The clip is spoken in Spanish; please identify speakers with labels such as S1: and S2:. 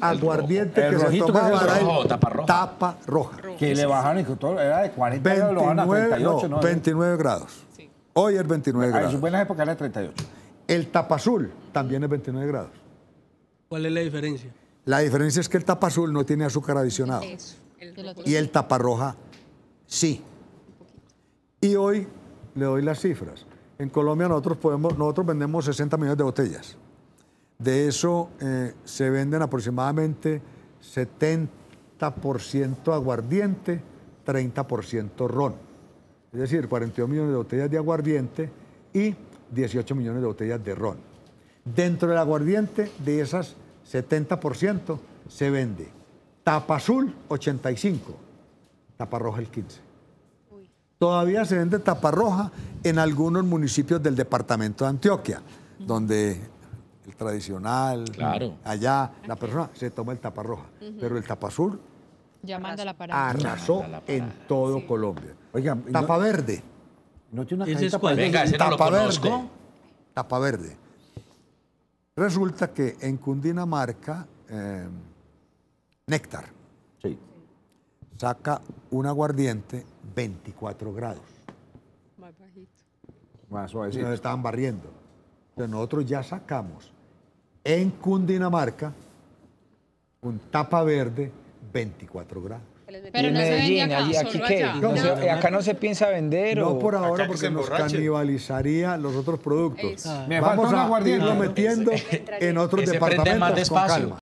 S1: aguardiente
S2: El
S1: que se
S2: rojito que
S1: tomaba
S2: es el
S1: era el
S3: rojo, tapa roja.
S1: tapa roja.
S2: Que le bajaron y que todo era de 40 grados, lo bajaron a
S1: 29,
S2: 38,
S1: no,
S2: ¿no?
S1: 29 grados. Hoy es 29
S2: Ah, En
S1: grados.
S2: sus buenas épocas era de 38.
S1: El tapa azul también es 29 grados.
S4: ¿Cuál es la diferencia?
S1: La diferencia es que el tapa azul no tiene azúcar adicionado y el tapa roja sí. Y hoy le doy las cifras. En Colombia nosotros, podemos, nosotros vendemos 60 millones de botellas. De eso eh, se venden aproximadamente 70% aguardiente, 30% ron. Es decir, 42 millones de botellas de aguardiente y 18 millones de botellas de ron. Dentro del aguardiente, de esas 70%, se vende tapa azul 85, tapa roja el 15. Todavía se vende tapa roja en algunos municipios del departamento de Antioquia, donde el tradicional,
S3: Claro.
S1: allá la persona se toma el tapa roja, pero el tapa azul
S5: Llamando a la parada.
S1: arrasó en todo Colombia.
S2: Oiga, ¿y
S1: Tapa
S2: no-
S1: verde,
S2: ¿No tiene una
S4: es
S2: para
S3: Venga, ese no lo
S1: tapa
S3: conozco.
S1: verde, tapa verde. Resulta que en Cundinamarca, eh, Néctar
S2: Sí.
S1: saca un aguardiente 24 grados.
S2: Más
S1: Y
S2: suavecito.
S1: nos estaban barriendo. Entonces nosotros ya sacamos en Cundinamarca un tapa verde 24 grados.
S5: Pero
S6: en
S5: no se acá,
S6: aquí
S5: solo
S6: qué,
S5: allá.
S6: no se- acá no se piensa vender
S1: No
S6: o
S1: por ahora
S3: que
S1: porque nos canibalizaría los otros productos. Vamos a irlo metiendo en otros
S3: más
S1: departamentos con calma.